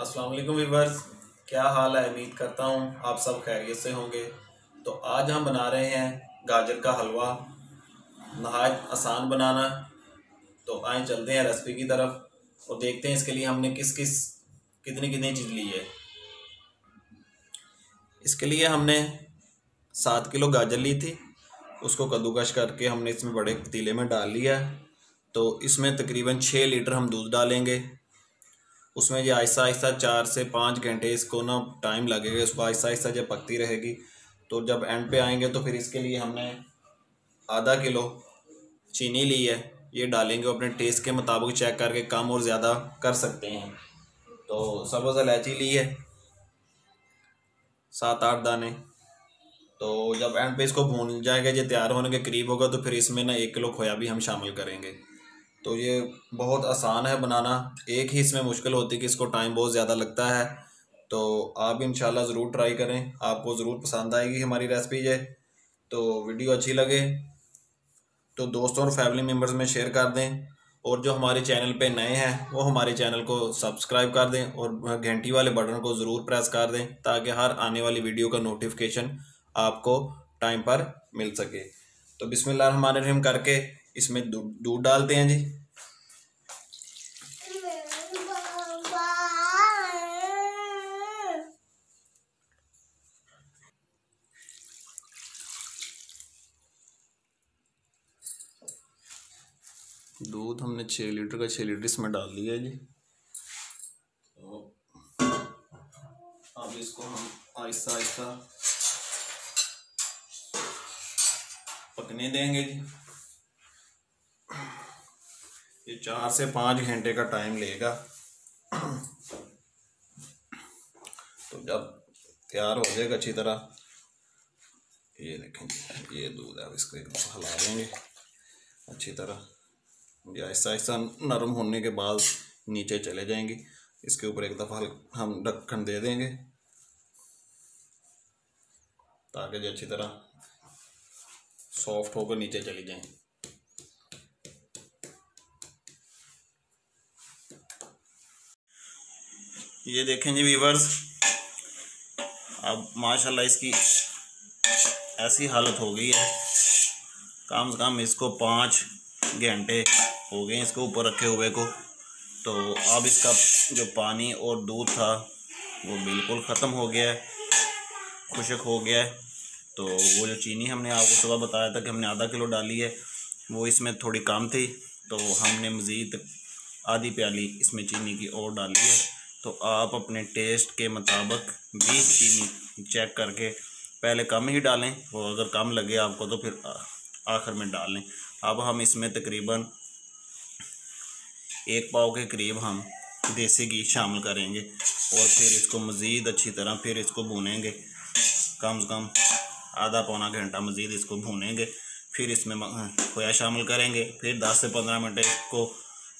अस्सलाम वालेकुम वीवर्स क्या हाल है? उम्मीद करता हूँ आप सब खैरियत से होंगे। तो आज हम बना रहे हैं गाजर का हलवा। नहायत आसान बनाना। तो आए चलते हैं रेसिपी की तरफ़ और देखते हैं इसके लिए हमने किस किस कितनी कितनी चीज़ ली है। इसके लिए हमने सात किलो गाजर ली थी। उसको कद्दूकश करके हमने इसमें बड़े पतीले में डाल लिया तो इसमें तकरीबन छः लीटर हम दूध डालेंगे। उसमें ये आहिस्ता आहिस्ता चार से पाँच घंटे इसको ना टाइम लगेगा इसको आहिस्ता आहिस्ता जब पकती रहेगी तो जब एंड पे आएँगे तो फिर इसके लिए हमने आधा किलो चीनी ली है, ये डालेंगे अपने टेस्ट के मुताबिक चेक करके कम और ज़्यादा कर सकते हैं। तो सब्ज़ इलायची ली है, सात आठ दाने। तो जब एंड पे इसको भून जाएगा ये तैयार होने के करीब होगा तो फिर इसमें ना एक किलो खोया भी हम शामिल करेंगे। तो ये बहुत आसान है बनाना। एक ही इसमें मुश्किल होती है कि इसको टाइम बहुत ज़्यादा लगता है। तो आप इंशाल्लाह ज़रूर ट्राई करें। आपको ज़रूर पसंद आएगी हमारी रेसिपी ये। तो वीडियो अच्छी लगे तो दोस्तों और फैमिली मेंबर्स में शेयर कर दें। और जो हमारे चैनल पे नए हैं, वो हमारे चैनल को सब्सक्राइब कर दें और घंटी वाले बटन को ज़रूर प्रेस कर दें ताकि हर आने वाली वीडियो का नोटिफिकेशन आपको टाइम पर मिल सके। तो रहीम करके इसमें दूध डालते हैं जी। दूध हमने छः लीटर का छः लीटर इसमें डाल दिया जी। तो अब इसको हम आहिस्ता आहिस्ता पकने देंगे जी। ये चार से पाँच घंटे का टाइम लेगा। तो जब तैयार हो जाएगा अच्छी तरह, ये देखें, ये दूध है इसको एक हला देंगे अच्छी तरह। ये आहिस्ता आहिस्ता नरम होने के बाद नीचे चले जाएँगी। इसके ऊपर एक दफ़ा हम ढक्कन दे देंगे, ताकि जो अच्छी तरह सॉफ्ट होकर नीचे चली जाएँ। ये देखें जी वीवर्स अब माशाल्लाह इसकी ऐसी हालत हो गई है। कम से कम इसको पाँच घंटे हो गए इसको ऊपर रखे हुए को। तो अब इसका जो पानी और दूध था, वो बिल्कुल ख़त्म हो गया है, खुशक हो गया है। तो वो जो चीनी हमने आपको सुबह बताया था कि हमने आधा किलो डाली है, वो इसमें थोड़ी कम थी। तो हमने मज़ीद आधी प्याली इसमें चीनी की और डाली है। तो आप अपने टेस्ट के मुताबिक भी चीनी चेक करके पहले कम ही डालें और अगर कम लगे आपको तो फिर आखिर में डाल लें। अब हम इसमें तकरीबन एक पाव के करीब हम देसी घी शामिल करेंगे और फिर इसको मज़ीद अच्छी तरह फिर इसको भूनेंगे। कम से कम आधा पौना घंटा मज़ीद इसको भूनेंगे। फिर इसमें खोया शामिल करेंगे। फिर 10 से 15 मिनट इसको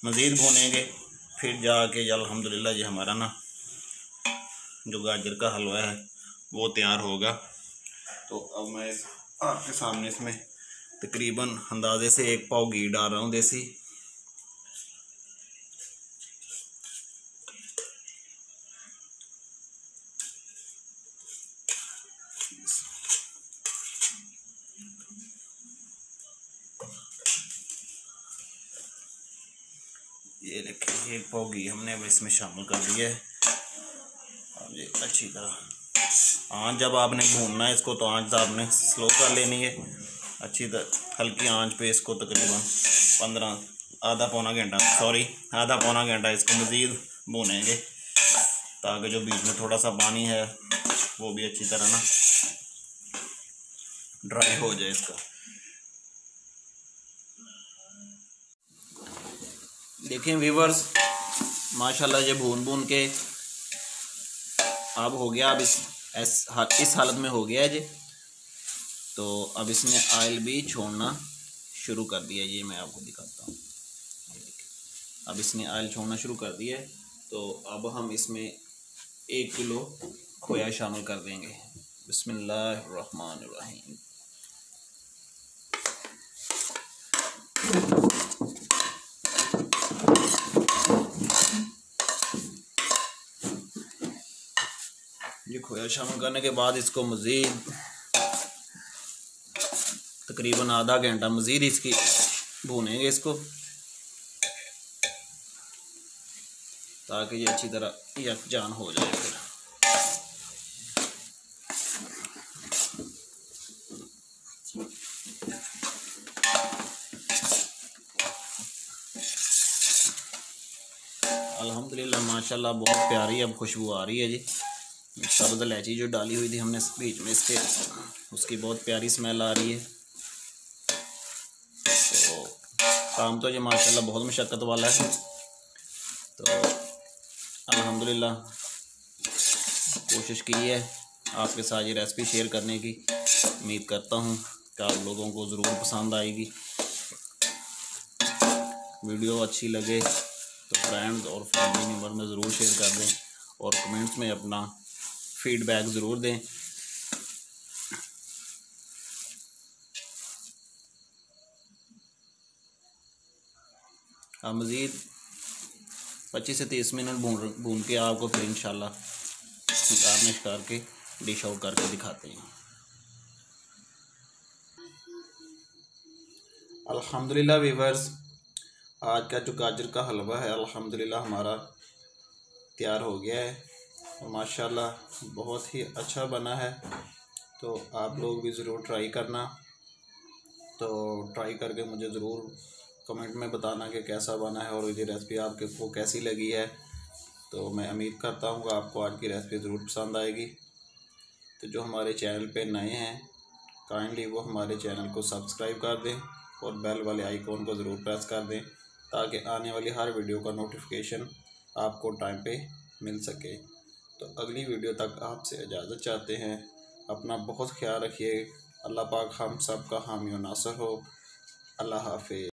मज़ीद भूनेंगे। फिर जाके अल्हम्दुलिल्लाह जी हमारा ना जो गाजर का हलवा है, वो तैयार होगा तो अब मैं आपके सामने इसमें तकरीबन अंदाजे से एक पाव घी डाल रहा हूँ देसी। ये देखिए एक पाव घी हमने अब इसमें शामिल कर दिया है। अब ये अच्छी तरह। आँच जब आपने भूनना है, इसको तो आँच आपने स्लो कर लेनी है। अच्छी तरह, हल्की आँच पे इसको तकरीबन पंद्रह, आधा पौना घंटा सॉरी आधा पौना घंटा इसको मज़ीद भूनेंगे। ताकि जो बीच में थोड़ा सा पानी है, वो भी अच्छी तरह ना ड्राई हो जाए इसका। देखें व्यूवर्स माशाल्लाह ये भून भून के अब हो गया, अब इस इस हालत में हो गया है जी तो अब इसने ऑयल भी छोड़ना शुरू कर दिया ये मैं आपको दिखाता हूँ। अब इसने ऑयल छोड़ना शुरू कर दिया है तो अब हम इसमें एक किलो खोया शामिल कर देंगे। बिस्मिल्लाह खोया शामिल करने के बाद इसको मज़ीद तकरीबन आधा घंटा मज़ीद इसकी भूनेंगे इसको, ताकि ये अच्छी तरह यकजान हो जाए फिर। अल्हम्दुलिल्लाह, माशाल्लाह, बहुत प्यारी अब खुशबू आ रही है जी। सब्ज़ इलायची जो डाली हुई थी हमने बीच में, इसके, उसकी बहुत प्यारी स्मेल आ रही है। तो काम तो ये माशाल्लाह बहुत मशक्क़त वाला है। तो अल्हम्दुलिल्लाह, कोशिश की है आपके साथ ये रेसिपी शेयर करने की। उम्मीद करता हूँ कि आप लोगों को ज़रूर पसंद आएगी। वीडियो अच्छी लगे तो फ्रेंड्स और फैमिली मेंबर में ज़रूर शेयर कर दें और कमेंट्स में अपना फीडबैक ज़रूर दें। आप मज़ीद पच्चीस से तीस मिनट भून भून के आपको फिर इंशाल्लाह गार्निश करके डिश आउट करके दिखाते हैं। अल्हम्दुलिल्लाह वीवर्स, आज का जो गाजर का हलवा है, अल्हम्दुलिल्लाह हमारा तैयार हो गया है। माशाल्लाह, बहुत ही अच्छा बना है। तो आप लोग भी ज़रूर ट्राई करना। तो ट्राई करके मुझे ज़रूर कमेंट में बताना कि कैसा बना है और ये रेसिपी आपके को कैसी लगी है। तो मैं उम्मीद करता हूँ आपको आज की रेसिपी ज़रूर पसंद आएगी। तो जो हमारे चैनल पे नए हैं काइंडली वो हमारे चैनल को सब्सक्राइब कर दें और बेल वाले आइकॉन को ज़रूर प्रेस कर दें, ताकि आने वाली हर वीडियो का नोटिफिकेशन आपको टाइम पे मिल सके। तो अगली वीडियो तक आपसे इजाज़त चाहते हैं। अपना बहुत ख्याल रखिए। अल्लाह पाक हम सब का हामी नासर हो। अल्लाह हाफि